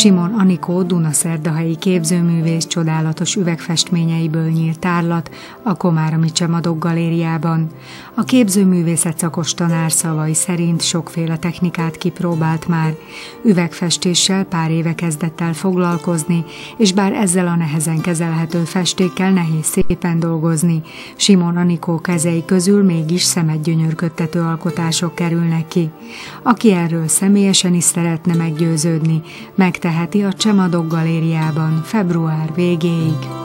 Simon Anikó Dunaszerdahelyi képzőművész csodálatos üvegfestményeiből nyílt tárlat a Komáromi Csemadok galériában. A képzőművészet szakos tanár szavai szerint sokféle technikát kipróbált már. Üvegfestéssel pár éve kezdett el foglalkozni, és bár ezzel a nehezen kezelhető festékkel nehéz szépen dolgozni, Simon Anikó kezei közül mégis szemet gyönyörködtető alkotások kerülnek ki. Aki erről személyesen is szeretne meggyőződni, megteheti a Csemadok galériában február végéig.